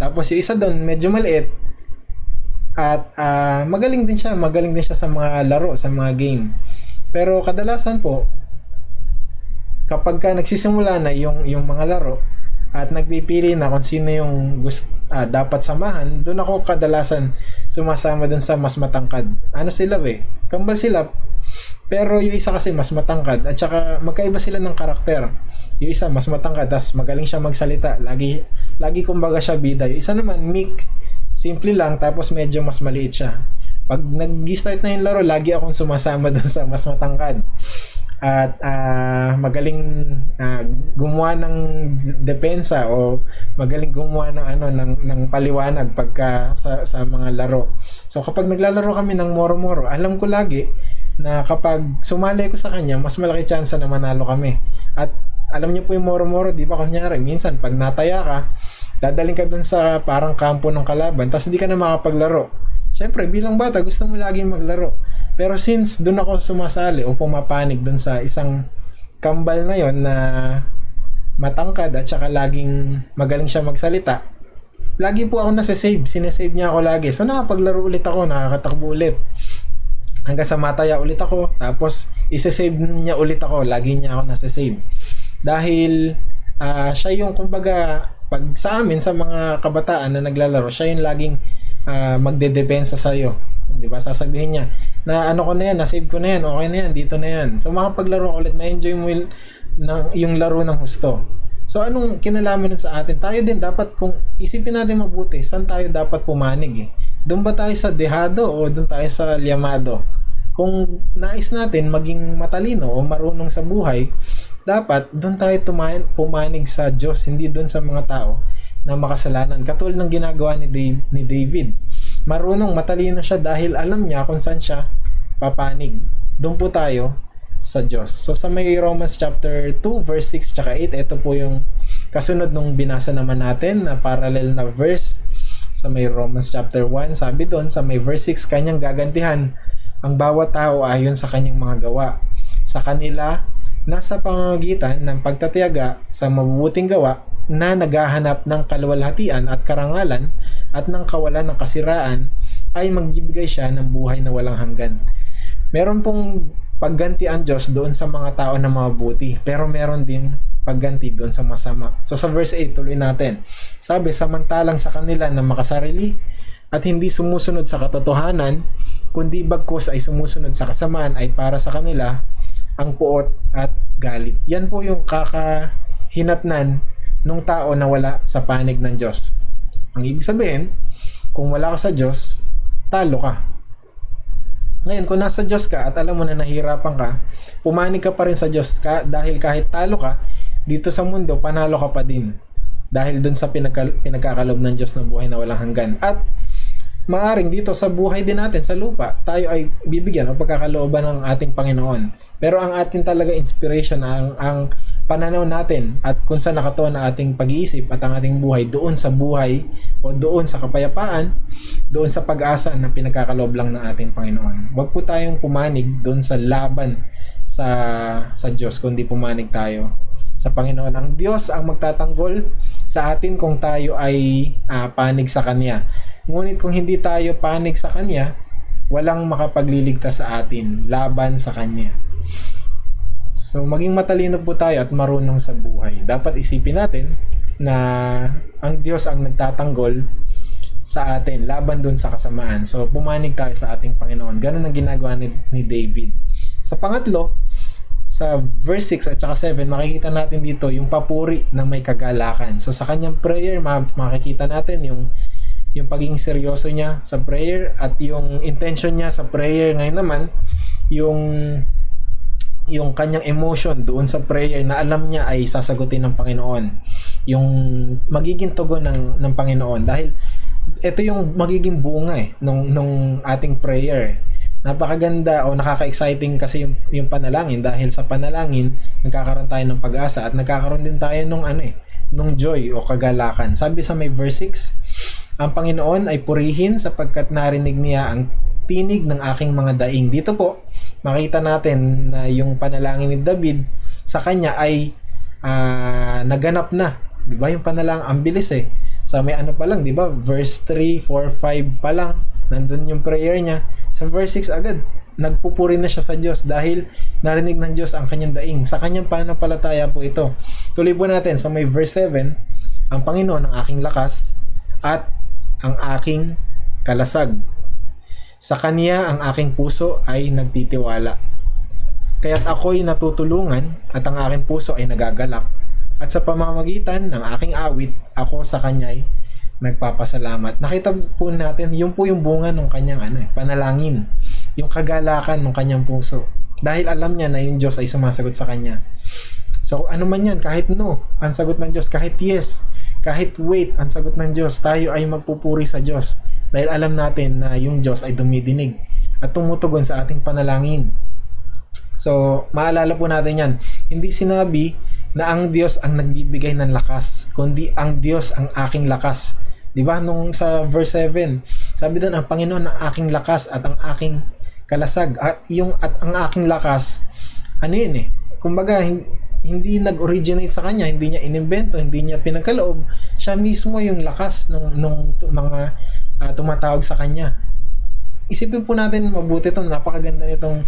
Tapos yung isa doon, medyo maliit, at uh, magaling din siya, magaling din siya sa mga laro, sa mga game. Pero kadalasan po, kapag ka nagsisimula na yung, yung mga laro, at nagpipili na kung sino yung gusto, uh, dapat samahan, doon ako kadalasan sumasama dun sa mas matangkad. Ano sila eh? Kambal sila, pero yung isa kasi mas matangkad at saka magkaiba sila ng karakter. Yung isa mas matangkad, tas magaling siya magsalita. Lagi, lagi kumbaga siya bida. Yung isa naman, meek, Simple lang, tapos medyo mas maliit siya. Pag nag-start na yung laro, lagi akong sumasama doon sa mas matangkad. At uh, magaling uh, gumawa ng depensa o magaling gumawa ng ano ng ng paliwanag pagka sa, sa mga laro. So kapag naglalaro kami ng moro-moro, alam ko lagi na kapag sumali ko sa kanya, mas malaki chance na manalo kami. At alam niyo po yung moro-moro, di ba? Kunyari, minsan pag nataya ka, dadaling ka dun sa parang kampo ng kalaban, tapos hindi ka na makapaglaro. Siyempre, bilang bata, gusto mo laging maglaro. Pero since dun ako sumasali o pumapanig dun sa isang kambal na yon na matangkad at saka laging magaling siya magsalita, lagi po ako nasa-save. Sinesave niya ako lagi. So nakapaglaro ulit ako, nakakatakbo ulit. Hanggang sa mataya ulit ako. Tapos isa-save niya ulit ako. Lagi niya ako nasa-save. Dahil uh, siya yung kumbaga pag sa amin sa mga kabataan na naglalaro, siya yung laging uh, magdedepensa sa iyo. 'Di ba? Sasabihin niya na ano ko na yan, na-save ko na yan, okay na yan, dito na yan. So makapaglaro ulit, ma-enjoy mo yung, ng, yung laro ng husto. So anong kinalaman nun sa atin? Tayo din dapat kung isipin natin mabuti, saan tayo dapat pumanig eh? Doon ba tayo sa dehado o doon tayo sa liamado? Kung nais natin maging matalino o marunong sa buhay, dapat doon tayo tumayan, pumanig sa Diyos, hindi doon sa mga tao na makasalanan. Katulad ng ginagawa ni, Dave, ni David. Marunong, matalino siya dahil alam niya kung saan siya papanig. Doon po tayo sa Diyos. So sa may Romans chapter 2 verse 6 tsaka 8, ito po yung kasunod nung binasa naman natin na parallel na verse sa may Romans chapter 1. Sabi doon sa may verse 6, kanyang gagantihan ang bawat tao ayon sa kanyang mga gawa. Sa kanila nasa pamamagitan ng pagtatiyaga sa mabubuting gawa na naghahanap ng kaluwalhatian at karangalan at ng kawalan ng kasiraan ay magbibigay siya ng buhay na walang hanggan. Meron pong pagganti ang Diyos doon sa mga tao na mabuti, pero meron din pagganti doon sa masama. So sa verse 8, tuloy natin. Sabi, samantalang sa kanila na makasarili, at hindi sumusunod sa katotohanan, kundi bagkus ay sumusunod sa kasamaan ay para sa kanila ang puot at galit. Yan po yung kakahinatnan ng tao na wala sa panig ng Diyos. Ang ibig sabihin, kung wala ka sa Diyos, talo ka. Ngayon, kung nasa Diyos ka at alam mo na nahihirapan ka, pumanig ka pa rin sa Diyos ka dahil kahit talo ka, dito sa mundo, panalo ka pa din. Dahil dun sa pinagka, pinagkakalob ng Diyos na buhay na walang hanggan. At maaring dito sa buhay din natin sa lupa, tayo ay bibigyan ng pagkakalooban ng ating Panginoon. Pero ang ating talaga inspiration, ang, ang pananaw natin at kung saan nakatuon ang ating pag-iisip at ang ating buhay doon sa buhay o doon sa kapayapaan, doon sa pag-asa na pinagkakaloob lang ng ating Panginoon. Huwag po tayong pumanig doon sa laban sa sa Diyos kundi pumanig tayo sa Panginoon. Ang Diyos ang magtatanggol sa atin kung tayo ay uh, panig sa Kanya. Ngunit kung hindi tayo panig sa Kanya, walang makapagliligtas sa atin laban sa Kanya. So, maging matalino po tayo at marunong sa buhay. Dapat isipin natin na ang Diyos ang nagtatanggol sa atin laban dun sa kasamaan. So, pumanig tayo sa ating Panginoon. Ganun ang ginagawa ni, ni David. Sa pangatlo, sa verse 6 at saka 7, makikita natin dito yung papuri ng may kagalakan. So, sa kanyang prayer, makikita natin yung yung pagiging seryoso niya sa prayer at yung intention niya sa prayer ngayon naman yung yung kanyang emotion doon sa prayer na alam niya ay sasagutin ng Panginoon. Yung magiging tugon ng, ng Panginoon. Dahil ito yung magiging bunga eh, nung, nung ating prayer. Napakaganda o nakaka-exciting kasi yung, yung panalangin dahil sa panalangin nagkakaroon tayo ng pag-asa at nagkakaroon din tayo nung ano eh, nung joy o kagalakan. Sabi sa may verse 6, ang Panginoon ay purihin sapagkat narinig niya ang tinig ng aking mga daing. Dito po, makita natin na yung panalangin ni David sa kanya ay uh, naganap na. 'Di ba? Yung panalangin ang bilis eh. Sa may ano pa lang, 'di ba? Verse 3, 4, 5 pa lang nandun yung prayer niya. Sa verse 6 agad, nagpupuri na siya sa Diyos dahil narinig ng Diyos ang kanyang daing. Sa kanyang pananampalataya po ito. Tuloy po natin sa may verse 7, ang Panginoon ang aking lakas at ang aking kalasag. Sa Kanya ang aking puso ay nagtitiwala. Kaya't ako'y natutulungan at ang aking puso ay nagagalak. At sa pamamagitan ng aking awit, ako sa Kanya'y nagpapasalamat. Nakita po natin, yun po yung bunga ng kanyang ano, eh, panalangin. Yung kagalakan ng kanyang puso. Dahil alam niya na yung Diyos ay sumasagot sa kanya. So ano man yan, kahit no, ang sagot ng Diyos, kahit yes, kahit wait, ang sagot ng Diyos, tayo ay magpupuri sa Diyos. Dahil alam natin na yung Diyos ay dumidinig at tumutugon sa ating panalangin. So, maalala po natin yan. Hindi sinabi na ang Diyos ang nagbibigay ng lakas, kundi ang Diyos ang aking lakas. 'Di ba nung sa verse 7, sabi doon ang Panginoon ang aking lakas at ang aking kalasag at yung at ang aking lakas ano yun eh kumbaga hindi nag-originate sa kanya hindi niya inimbento hindi niya pinagkaloob siya mismo yung lakas ng nung mga uh, tumatawag sa kanya. Isipin po natin mabuti itong napakaganda nitong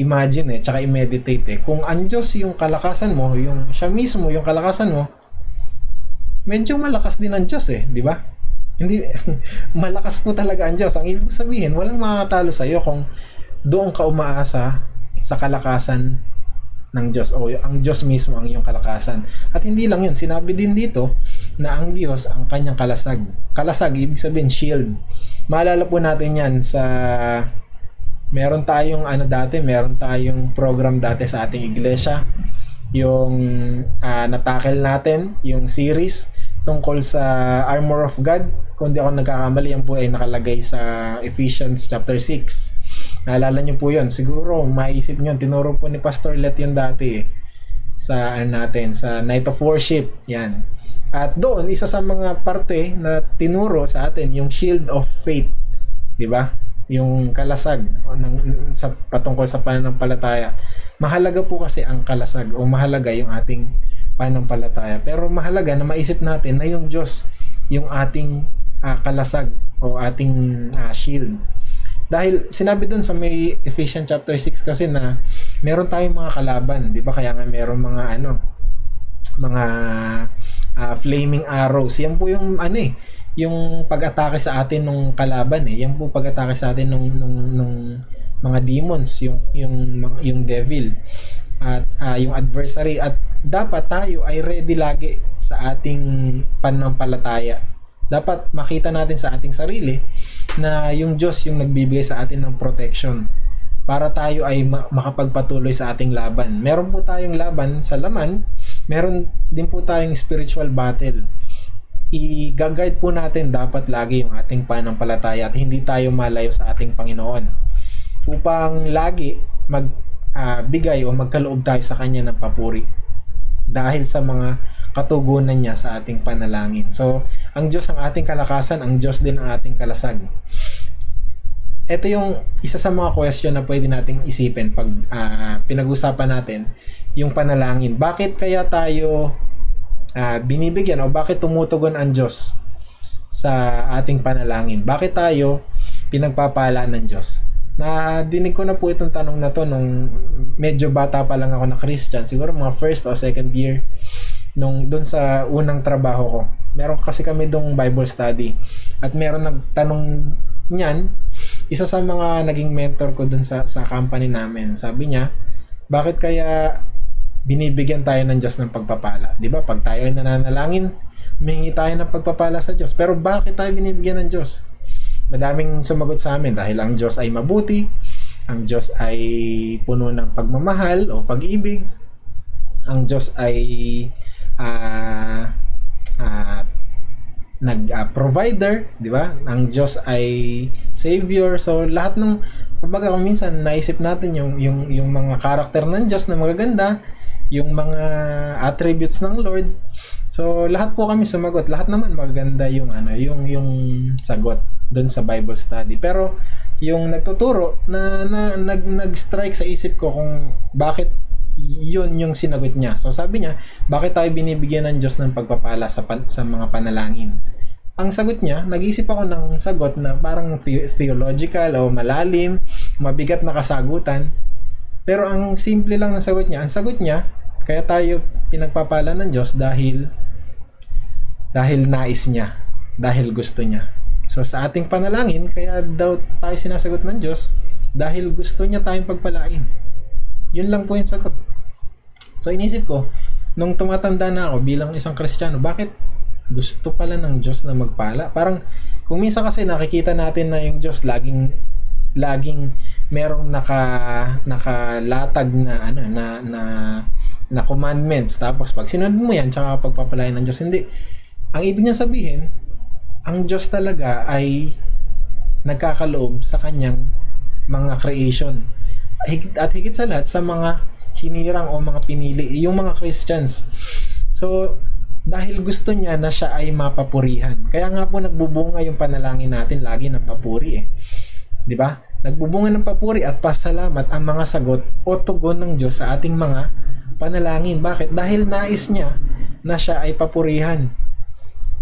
imagine eh, tsaka i-meditate eh. Kung ang Diyos yung kalakasan mo, yung siya mismo yung kalakasan mo, medyo malakas din ang Diyos eh, di ba? Hindi, malakas po talaga ang Diyos. Ang ibig sabihin, walang makakatalo sa iyo kung doon ka umaasa sa kalakasan ng Diyos o ang Diyos mismo ang iyong kalakasan. At hindi lang yun, sinabi din dito na ang Diyos ang kanyang kalasag. Kalasag, ibig sabihin shield. Maalala po natin yan sa meron tayong ano dati, meron tayong program dati sa ating iglesia yung uh, natakel natin, yung series tungkol sa Armor of God. Kung di ako nagkakamali, yan po ay nakalagay sa Ephesians chapter 6 Naalala niyo po yun. Siguro, maisip niyo, tinuro po ni Pastor Let yun dati eh, sa ano natin, sa Night of Worship. Yan. At doon, isa sa mga parte na tinuro sa atin, yung Shield of Faith. Di ba? Yung kalasag ng, sa, patungkol sa pananampalataya. Mahalaga po kasi ang kalasag o mahalaga yung ating pananampalataya. Pero mahalaga na maisip natin na yung Diyos yung ating uh, kalasag o ating uh, shield dahil sinabi dun sa may Ephesians chapter 6 kasi na meron tayong mga kalaban, 'di ba? Kaya nga meron mga ano mga uh, flaming arrows. Yan po yung ano eh, yung pag-atake sa atin nung kalaban eh. Po pag-atake sa atin nung, nung, nung mga demons, yung, yung, yung devil at uh, yung adversary at dapat tayo ay ready lagi sa ating pananampalataya. Dapat makita natin sa ating sarili na yung Diyos yung nagbibigay sa atin ng protection para tayo ay makapagpatuloy sa ating laban. Meron po tayong laban sa laman, meron din po tayong spiritual battle i-guard po natin dapat lagi yung ating panampalataya at hindi tayo malayo sa ating Panginoon upang lagi magbigay uh, o magkaloob tayo sa Kanya ng papuri dahil sa mga katugunan niya sa ating panalangin. So, ang Diyos ang ating kalakasan, ang Diyos din ang ating kalasag. Ito yung isa sa mga question na pwede nating isipin pag uh, pinag-usapan natin yung panalangin. Bakit kaya tayo uh, binibigyan o bakit tumutugon ang Diyos sa ating panalangin? Bakit tayo pinagpapala ng Diyos? Na dinig ko na po itong tanong na to nung medyo bata pa lang ako na Christian, siguro mga first o second year nung doon sa unang trabaho ko. Meron kasi kami dong Bible study at meron nagtanong niyan isa sa mga naging mentor ko doon sa sa company namin. Sabi niya, bakit kaya binibigyan tayo ng Diyos ng pagpapala. Di ba? Pag tayo ay nananalangin, humingi tayo ng pagpapala sa Diyos. Pero bakit tayo binibigyan ng Diyos? Madaming sumagot sa amin dahil ang Diyos ay mabuti, ang Diyos ay puno ng pagmamahal o pag-ibig, ang Diyos ay uh, uh, nag-provider, uh, di ba? Ang Diyos ay savior. So lahat ng kumbaga kung minsan naisip natin yung yung yung mga karakter ng Diyos na magaganda, yung mga attributes ng Lord. So lahat po kami sumagot. Lahat naman maganda yung ano, yung yung sagot doon sa Bible study. Pero yung nagtuturo na, na nag nag-strike sa isip ko kung bakit yun yung sinagot niya. So sabi niya, bakit tayo binibigyan ng Diyos ng pagpapala sa pan, sa mga panalangin? Ang sagot niya, nag-isip ako ng sagot na parang the- theological o malalim, mabigat na kasagutan. Pero ang simple lang ng sagot niya, ang sagot niya, kaya tayo pinagpapala ng Diyos dahil dahil nais niya, dahil gusto niya. So sa ating panalangin, kaya daw tayo sinasagot ng Diyos dahil gusto niya tayong pagpalain. Yun lang po yung sagot. So inisip ko, nung tumatanda na ako bilang isang Kristiyano, bakit gusto pala ng Diyos na magpala? Parang kung minsan kasi nakikita natin na yung Diyos laging laging merong naka nakalatag na ano na na na commandments. Tapos pag sinunod mo yan, tsaka pagpapalain ng Diyos. Hindi. Ang ibig niya sabihin, ang Diyos talaga ay nagkakaloob sa kanyang mga creation. At higit sa lahat, sa mga hinirang o mga pinili, yung mga Christians. So, dahil gusto niya na siya ay mapapurihan. Kaya nga po nagbubunga yung panalangin natin lagi ng papuri eh. 'Di ba? Nagbubunga ng papuri at pasalamat ang mga sagot o tugon ng Diyos sa ating mga panalangin. Bakit? Dahil nais niya na siya ay papurihan.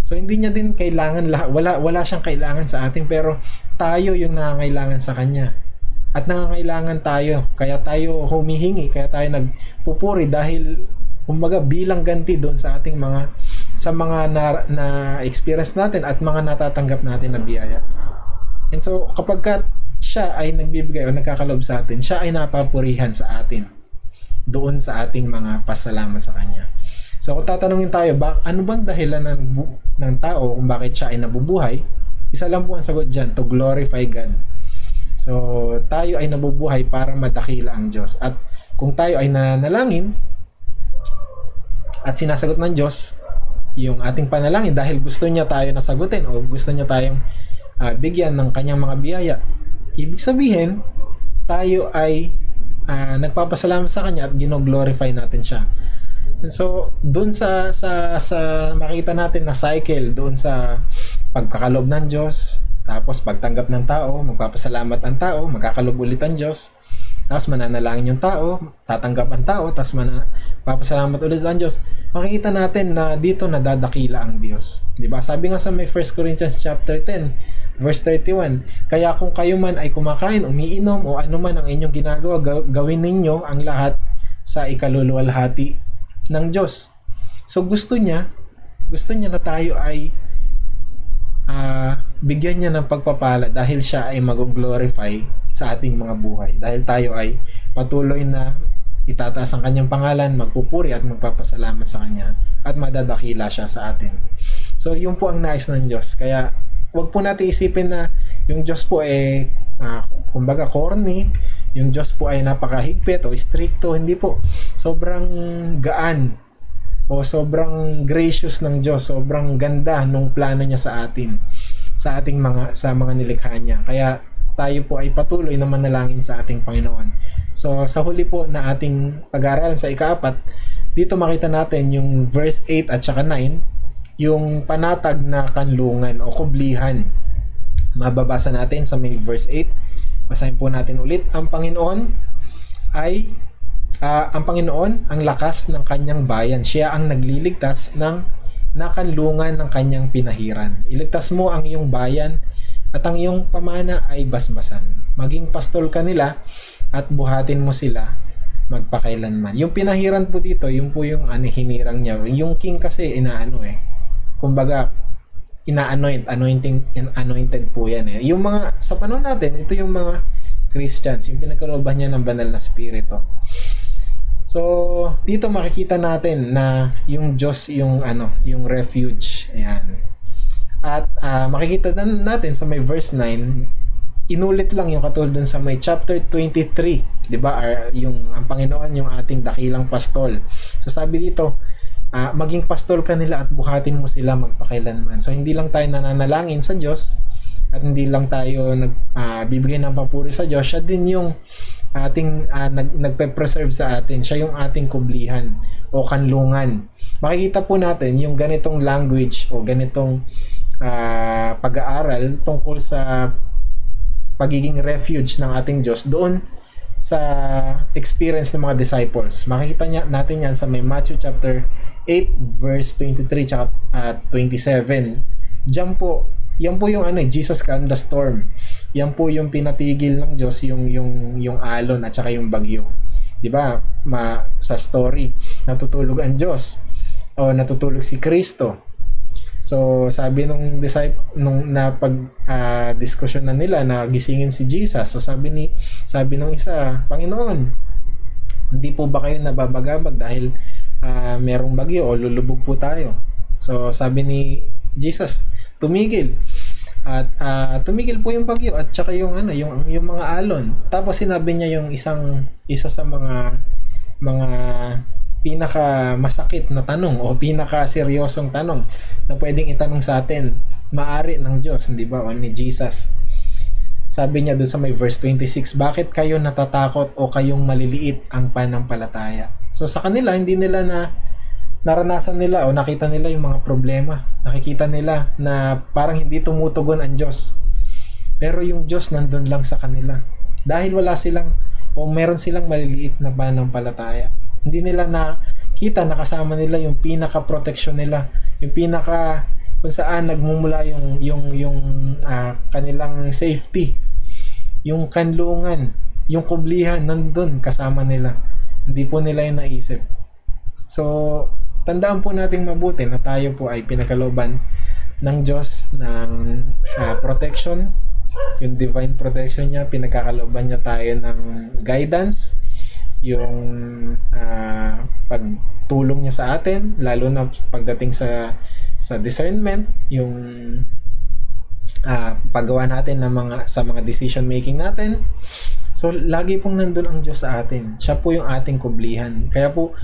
So hindi niya din kailangan wala wala siyang kailangan sa atin pero tayo yung nangangailangan sa kanya. At nangangailangan tayo kaya tayo humihingi, kaya tayo nagpupuri dahil kumbaga bilang ganti doon sa ating mga sa mga na, na experience natin at mga natatanggap natin na biyaya. And so kapag ka siya ay nagbibigay o nagkakalob sa atin, siya ay napapurihan sa atin doon sa ating mga pasalamat sa Kanya. So kung tatanungin tayo, bak ano bang dahilan ng, ng tao kung bakit siya ay nabubuhay? Isa lang po ang sagot dyan, to glorify God. So tayo ay nabubuhay para madakila ang Diyos. At kung tayo ay nananalangin at sinasagot ng Diyos yung ating panalangin dahil gusto niya tayo nasagutin o gusto niya tayong uh, bigyan ng kanyang mga biyaya. Ibig sabihin, tayo ay uh, nagpapasalamat sa kanya at gino-glorify natin siya. And so, doon sa sa sa makita natin na cycle doon sa pagkakalob ng Diyos, tapos pagtanggap ng tao, magpapasalamat ang tao, magkakalob ulit ang Diyos, tapos mananalangin yung tao, tatanggap ang tao, tapos mana, papasalamat ulit ang Diyos. Makikita natin na dito nadadakila ang Diyos. 'Di ba? Sabi nga sa may 1 Corinthians chapter 10, Verse 31, Kaya kung kayo man ay kumakain, umiinom, o ano man ang inyong ginagawa, gawin ninyo ang lahat sa ikaluluwalhati ng Diyos. So gusto niya, gusto niya na tayo ay uh, bigyan niya ng pagpapala dahil siya ay mag-glorify sa ating mga buhay. Dahil tayo ay patuloy na itataas ang kanyang pangalan, magpupuri at magpapasalamat sa kanya at madadakila siya sa atin. So, yun po ang nais ng Diyos. Kaya, wag po natin isipin na yung Diyos po ay uh, kumbaga corny, yung Diyos po ay napakahigpit o stricto, hindi po. Sobrang gaan o sobrang gracious ng Diyos, sobrang ganda nung plano niya sa atin, sa ating mga sa mga nilikha niya. Kaya tayo po ay patuloy na manalangin sa ating Panginoon. So sa huli po na ating pag-aaralan sa ikaapat, dito makita natin yung verse 8 at saka 9, yung panatag na kanlungan o kublihan. Mababasa natin sa may verse 8. Basahin po natin ulit. Ang Panginoon ay uh, ang Panginoon ang lakas ng kanyang bayan. Siya ang nagliligtas ng nakanlungan ng kanyang pinahiran. Iligtas mo ang iyong bayan at ang iyong pamana ay basbasan. Maging pastol ka nila at buhatin mo sila magpakailanman. Yung pinahiran po dito, yung po yung ano, hinirang niya. Yung king kasi inaano eh. Kumbaga, ina-anoint, anointing, anointed po yan eh. Yung mga, sa panahon natin, ito yung mga Christians, yung pinagkalooban niya ng banal na spirito. So, dito makikita natin na yung Diyos yung ano, yung refuge. Ayan. At uh, makikita natin sa may verse 9, inulit lang yung katulad dun sa may chapter 23, 'di ba? Yung ang Panginoon yung ating dakilang pastol. So sabi dito, uh, maging pastol ka nila at buhatin mo sila magpakailanman. So hindi lang tayo nananalangin sa Diyos at hindi lang tayo nag uh, ng papuri sa Diyos, siya din yung ating uh, nag, nagpe-preserve sa atin. Siya yung ating kublihan o kanlungan. Makikita po natin yung ganitong language o ganitong uh, pag-aaral tungkol sa pagiging refuge ng ating Diyos doon sa experience ng mga disciples. Makikita niya, natin yan sa may Matthew chapter 8 verse 23 tsaka uh, 27. Diyan po, yan po yung ano, eh, Jesus calmed the storm. Yan po yung pinatigil ng Diyos yung yung yung alon at saka yung bagyo. 'Di ba? Ma sa story, natutulog ang Diyos o natutulog si Kristo So, sabi nung disciple nung na pag uh, diskusyon na nila na gisingin si Jesus. So, sabi ni sabi nung isa, Panginoon, hindi po ba kayo nababagabag dahil uh, merong bagyo o lulubog po tayo? So, sabi ni Jesus, tumigil. At uh, tumigil po yung bagyo at saka yung ano, yung yung mga alon. Tapos sinabi niya yung isang isa sa mga mga pinaka masakit na tanong o pinaka seryosong tanong na pwedeng itanong sa atin maari ng Diyos, hindi ba? O ni Jesus. Sabi niya doon sa may verse 26, bakit kayo natatakot o kayong maliliit ang panampalataya? So sa kanila, hindi nila na naranasan nila o nakita nila yung mga problema. Nakikita nila na parang hindi tumutugon ang Diyos. Pero yung Diyos nandun lang sa kanila. Dahil wala silang o meron silang maliliit na panampalataya. Hindi nila na kita nakasama nila yung pinaka protection nila, yung pinaka kung saan nagmumula yung yung yung uh, kanilang safety, yung kanlungan, yung kublihan nandun kasama nila. Hindi po nila yung naisip. So, tandaan po nating mabuti na tayo po ay pinakaloban ng Diyos ng uh, protection, yung divine protection niya, pinagkakaloban niya tayo ng guidance, yung uh, pagtulong niya sa atin lalo na pagdating sa sa discernment yung uh, paggawa natin ng mga sa mga decision making natin. So lagi pong nandun ang Diyos sa atin. Siya po yung ating kublihan. Kaya po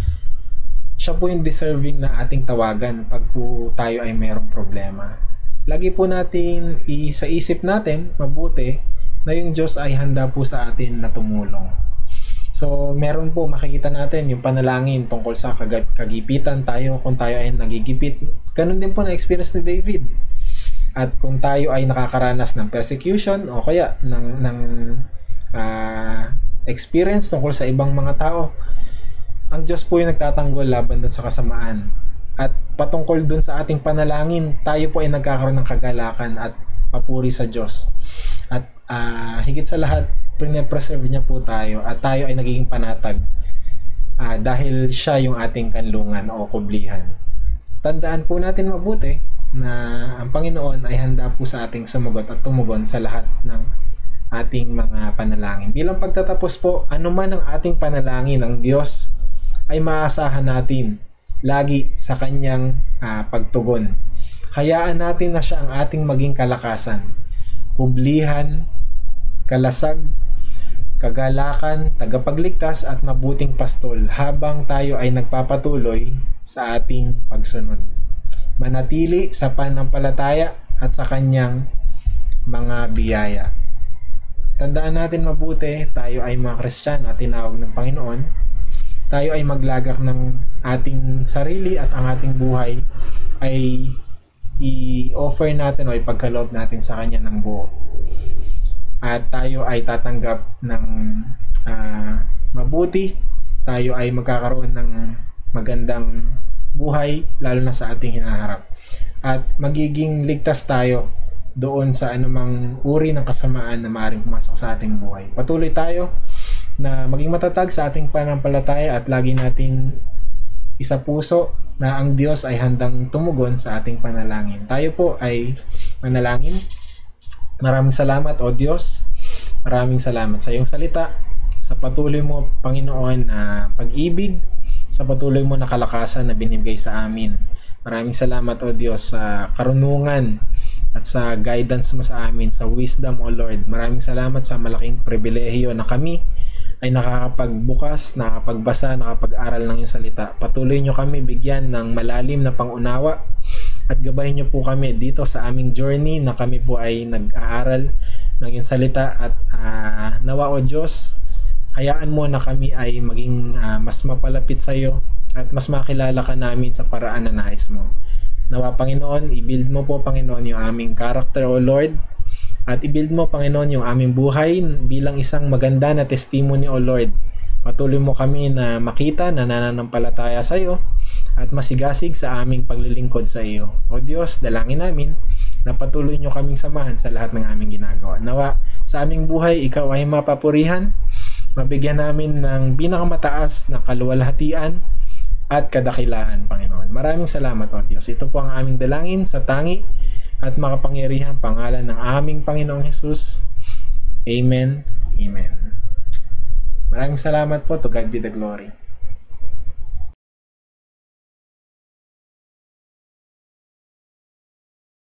siya po yung deserving na ating tawagan pag po tayo ay mayroong problema. Lagi po natin sa isip natin mabuti na yung Diyos ay handa po sa atin na tumulong So, meron po makikita natin yung panalangin tungkol sa kag- kagipitan tayo kung tayo ay nagigipit. Ganun din po na experience ni David. At kung tayo ay nakakaranas ng persecution o kaya ng, ng uh, experience tungkol sa ibang mga tao, ang Diyos po yung nagtatanggol laban doon sa kasamaan. At patungkol doon sa ating panalangin, tayo po ay nagkakaroon ng kagalakan at papuri sa Diyos. Uh, higit sa lahat, pine-preserve niya po tayo at tayo ay nagiging panatag uh, dahil siya yung ating kanlungan o kublihan. Tandaan po natin mabuti na ang Panginoon ay handa po sa ating sumugot at tumugon sa lahat ng ating mga panalangin. Bilang pagtatapos po, anuman ang ating panalangin ng Diyos ay maasahan natin lagi sa kanyang uh, pagtugon. Hayaan natin na siya ang ating maging kalakasan, kublihan, kalasag, kagalakan, tagapagligtas at mabuting pastol habang tayo ay nagpapatuloy sa ating pagsunod. Manatili sa panampalataya at sa kanyang mga biyaya. Tandaan natin mabuti, tayo ay mga Kristiyano at tinawag ng Panginoon. Tayo ay maglagak ng ating sarili at ang ating buhay ay i-offer natin o ipagkaloob natin sa Kanya ng buo. At tayo ay tatanggap ng uh, mabuti, tayo ay magkakaroon ng magandang buhay lalo na sa ating hinaharap. At magiging ligtas tayo doon sa anumang uri ng kasamaan na maaaring pumasok sa ating buhay. Patuloy tayo na maging matatag sa ating panampalataya at lagi natin isa puso na ang Diyos ay handang tumugon sa ating panalangin. Tayo po ay manalangin. Maraming salamat o Diyos. Maraming salamat sa iyong salita, sa patuloy mo Panginoon na pag-ibig, sa patuloy mo na kalakasan na binibigay sa amin. Maraming salamat o Diyos sa karunungan at sa guidance mo sa amin, sa wisdom o Lord. Maraming salamat sa malaking pribilehiyo na kami ay nakakapagbukas, nakakapagbasa, nakapag-aral ng iyong salita. Patuloy nyo kami bigyan ng malalim na pangunawa at gabahin nyo po kami dito sa aming journey na kami po ay nag-aaral ng iyong salita at uh, nawa o Diyos, hayaan mo na kami ay maging uh, mas mapalapit sa iyo at mas makilala ka namin sa paraan na nais mo. Nawa Panginoon, i-build mo po Panginoon yung aming character o Lord at i-build mo Panginoon yung aming buhay bilang isang maganda na testimony o Lord. Patuloy mo kami na makita na nananampalataya sa iyo at masigasig sa aming paglilingkod sa iyo. O Diyos, dalangin namin na patuloy nyo kaming samahan sa lahat ng aming ginagawa. Nawa, sa aming buhay, ikaw ay mapapurihan, mabigyan namin ng pinakamataas na kaluwalhatian at kadakilaan, Panginoon. Maraming salamat, O Diyos. Ito po ang aming dalangin sa tangi at makapangyarihan pangalan ng aming Panginoong Hesus. Amen. Amen. Maraming salamat po. To God be the glory.